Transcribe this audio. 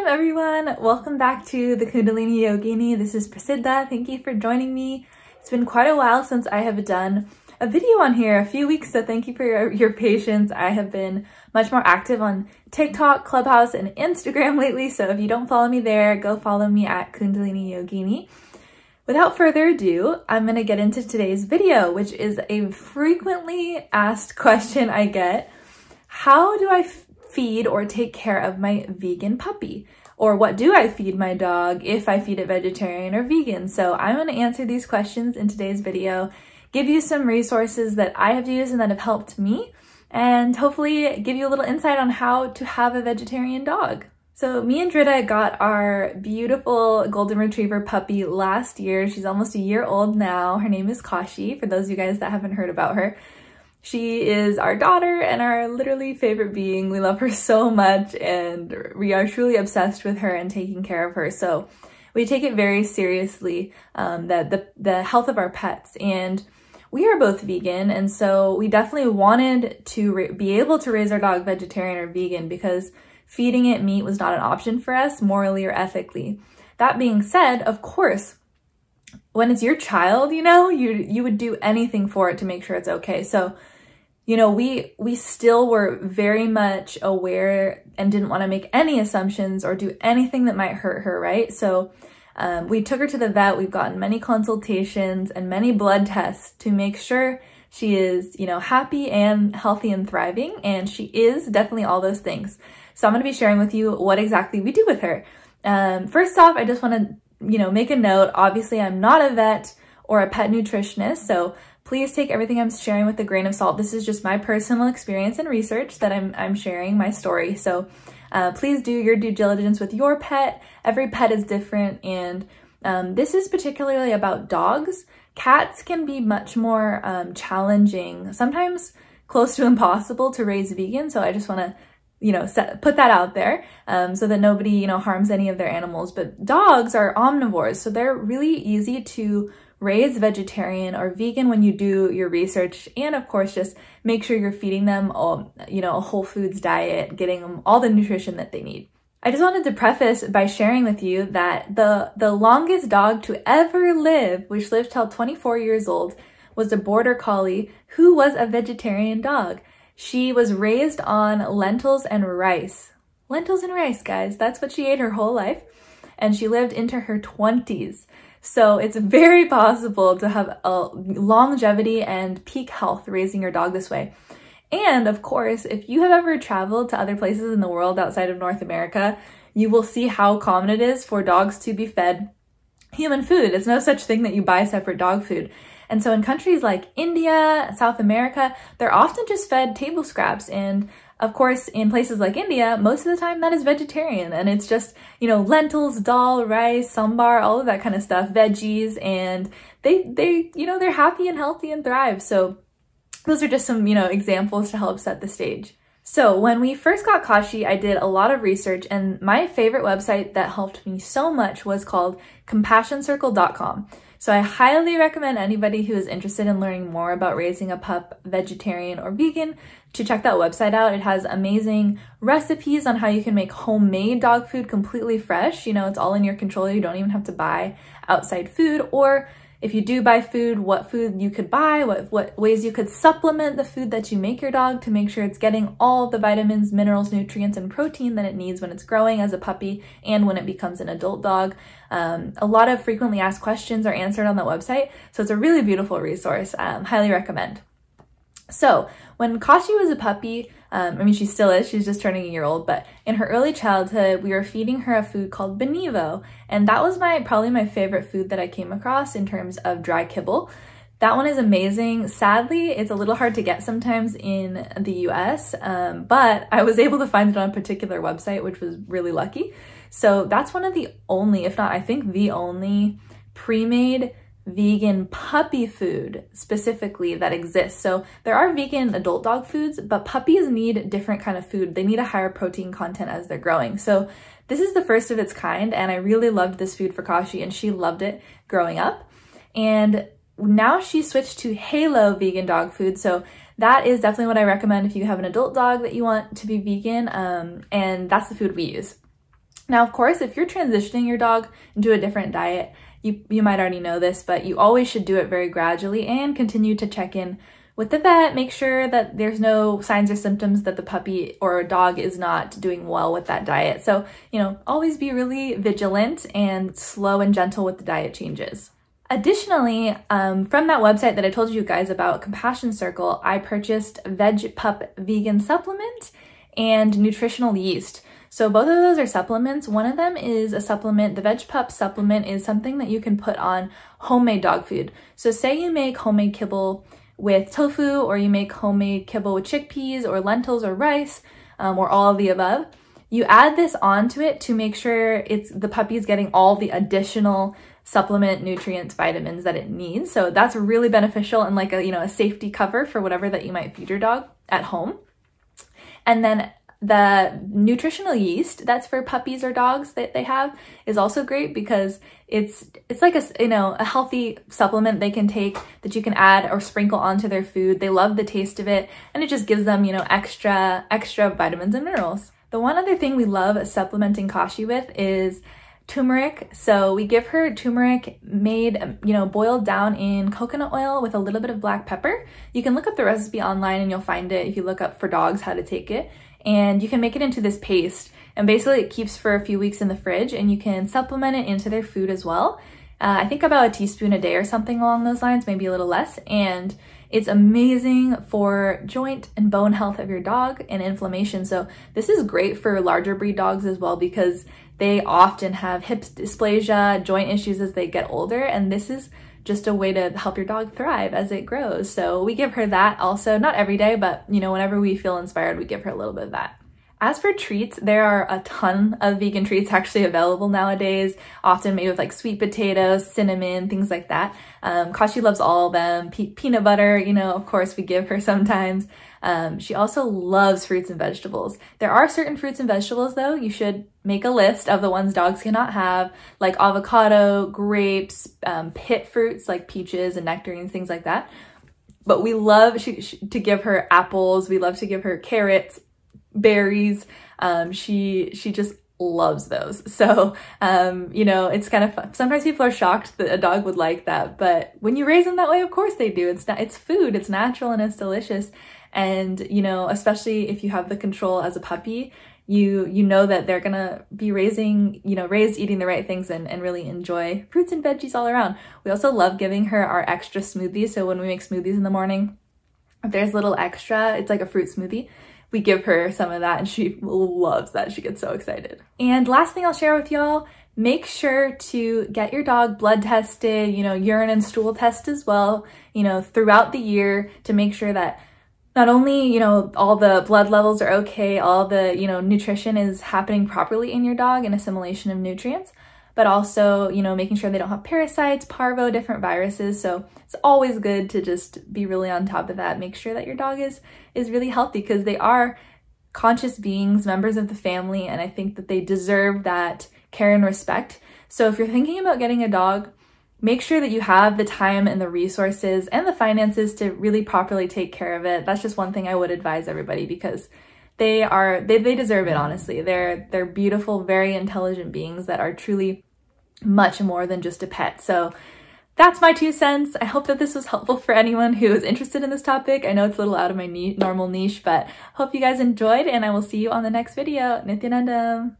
Namaskar everyone! Welcome back to the Kundalini Yogini. This is Prasiddha. Thank you for joining me. It's been quite a while since I have done a video on here, a few weeks, so thank you for your, your patience. I have been much more active on TikTok, Clubhouse, and Instagram lately, so if you don't follow me there, go follow me at Kundalini Yogini. Without further ado, I'm going to get into today's video, which is a frequently asked question I get. How do I feed or take care of my vegan puppy? Or what do I feed my dog if I feed it vegetarian or vegan? So I'm to answer these questions in today's video, give you some resources that I have used and that have helped me, and hopefully give you a little insight on how to have a vegetarian dog. So me and Drita got our beautiful golden retriever puppy last year. She's almost a year old now. Her name is Kashi, for those of you guys that haven't heard about her. She is our daughter and our literally favorite being. We love her so much and we are truly obsessed with her and taking care of her. So we take it very seriously, um, that the, the health of our pets. And we are both vegan. And so we definitely wanted to be able to raise our dog vegetarian or vegan because feeding it meat was not an option for us morally or ethically. That being said, of course, when it's your child, you know, you you would do anything for it to make sure it's okay. So, you know, we we still were very much aware and didn't want to make any assumptions or do anything that might hurt her, right? So, um, we took her to the vet. We've gotten many consultations and many blood tests to make sure she is, you know, happy and healthy and thriving, and she is definitely all those things. So I'm going to be sharing with you what exactly we do with her. Um, first off, I just want to you know, make a note. Obviously, I'm not a vet or a pet nutritionist, so please take everything I'm sharing with a grain of salt. This is just my personal experience and research that I'm, I'm sharing my story. So uh, please do your due diligence with your pet. Every pet is different, and um, this is particularly about dogs. Cats can be much more um, challenging, sometimes close to impossible to raise vegan. So I just want to you know, set, put that out there um, so that nobody, you know, harms any of their animals. But dogs are omnivores, so they're really easy to raise vegetarian or vegan when you do your research. And of course, just make sure you're feeding them, you know, a whole foods diet, getting them all the nutrition that they need. I just wanted to preface by sharing with you that the, the longest dog to ever live, which lived till 24 years old, was a border collie who was a vegetarian dog. She was raised on lentils and rice. Lentils and rice, guys. That's what she ate her whole life. And she lived into her 20s. So it's very possible to have a longevity and peak health raising your dog this way. And of course, if you have ever traveled to other places in the world outside of North America, you will see how common it is for dogs to be fed human food. It's no such thing that you buy separate dog food. And so in countries like India, South America, they're often just fed table scraps. And of course, in places like India, most of the time that is vegetarian and it's just, you know, lentils, dal, rice, sambar, all of that kind of stuff, veggies, and they, they, you know, they're happy and healthy and thrive. So those are just some, you know, examples to help set the stage. So when we first got Kashi, I did a lot of research and my favorite website that helped me so much was called compassioncircle.com. So I highly recommend anybody who is interested in learning more about raising a pup vegetarian or vegan to check that website out. It has amazing recipes on how you can make homemade dog food completely fresh. You know, it's all in your control. You don't even have to buy outside food or if you do buy food, what food you could buy, what, what ways you could supplement the food that you make your dog to make sure it's getting all the vitamins, minerals, nutrients, and protein that it needs when it's growing as a puppy and when it becomes an adult dog. Um, a lot of frequently asked questions are answered on that website, so it's a really beautiful resource. Um, highly recommend. So when Kashi was a puppy, um, I mean, she still is, she's just turning a year old, but in her early childhood, we were feeding her a food called Benevo. And that was my probably my favorite food that I came across in terms of dry kibble. That one is amazing. Sadly, it's a little hard to get sometimes in the US, um, but I was able to find it on a particular website, which was really lucky. So that's one of the only, if not, I think the only pre-made vegan puppy food specifically that exists. So there are vegan adult dog foods, but puppies need different kind of food. They need a higher protein content as they're growing. So this is the first of its kind and I really loved this food for Kashi and she loved it growing up. And now she switched to Halo vegan dog food. So that is definitely what I recommend if you have an adult dog that you want to be vegan. Um, and that's the food we use. Now, of course, if you're transitioning your dog into a different diet, you, you might already know this, but you always should do it very gradually and continue to check in with the vet, make sure that there's no signs or symptoms that the puppy or dog is not doing well with that diet. So, you know, always be really vigilant and slow and gentle with the diet changes. Additionally, um, from that website that I told you guys about, Compassion Circle, I purchased Veg Pup Vegan Supplement and Nutritional Yeast. So both of those are supplements. One of them is a supplement. The Veg Pup supplement is something that you can put on homemade dog food. So say you make homemade kibble with tofu or you make homemade kibble with chickpeas or lentils or rice um, or all of the above. You add this onto it to make sure it's the puppy is getting all the additional supplement nutrients vitamins that it needs so that's really beneficial and like a you know a safety cover for whatever that you might feed your dog at home and then the nutritional yeast that's for puppies or dogs that they have is also great because it's it's like a you know a healthy supplement they can take that you can add or sprinkle onto their food. They love the taste of it and it just gives them, you know, extra extra vitamins and minerals. The one other thing we love supplementing Kashi with is turmeric. So we give her turmeric made, you know, boiled down in coconut oil with a little bit of black pepper. You can look up the recipe online and you'll find it if you look up for dogs how to take it and you can make it into this paste. And basically it keeps for a few weeks in the fridge and you can supplement it into their food as well. Uh, I think about a teaspoon a day or something along those lines, maybe a little less. And it's amazing for joint and bone health of your dog and inflammation. So this is great for larger breed dogs as well because they often have hip dysplasia, joint issues as they get older. And this is just a way to help your dog thrive as it grows. So we give her that also, not every day, but you know, whenever we feel inspired, we give her a little bit of that. As for treats, there are a ton of vegan treats actually available nowadays, often made with like sweet potatoes, cinnamon, things like that. Um, Kashi loves all of them. Pe peanut butter, you know, of course we give her sometimes. Um, she also loves fruits and vegetables. There are certain fruits and vegetables though, you should make a list of the ones dogs cannot have, like avocado, grapes, um, pit fruits like peaches and nectarines, things like that. But we love she, she, to give her apples. We love to give her carrots, berries. Um, she she just loves those. So, um, you know, it's kind of fun. Sometimes people are shocked that a dog would like that, but when you raise them that way, of course they do. It's not, it's food, it's natural and it's delicious. And, you know, especially if you have the control as a puppy, you, you know that they're gonna be raising, you know, raised eating the right things and, and really enjoy fruits and veggies all around. We also love giving her our extra smoothies. So when we make smoothies in the morning, if there's little extra, it's like a fruit smoothie we give her some of that and she loves that. She gets so excited. And last thing I'll share with y'all, make sure to get your dog blood tested, you know, urine and stool test as well, you know, throughout the year to make sure that not only, you know, all the blood levels are okay, all the, you know, nutrition is happening properly in your dog and assimilation of nutrients, but also, you know, making sure they don't have parasites, parvo, different viruses. So it's always good to just be really on top of that. Make sure that your dog is is really healthy because they are conscious beings, members of the family, and I think that they deserve that care and respect. So if you're thinking about getting a dog, make sure that you have the time and the resources and the finances to really properly take care of it. That's just one thing I would advise everybody because they are they, they deserve it honestly they're they're beautiful very intelligent beings that are truly much more than just a pet so that's my two cents. I hope that this was helpful for anyone who is interested in this topic. I know it's a little out of my normal niche, but hope you guys enjoyed and I will see you on the next video. Nithyanandam.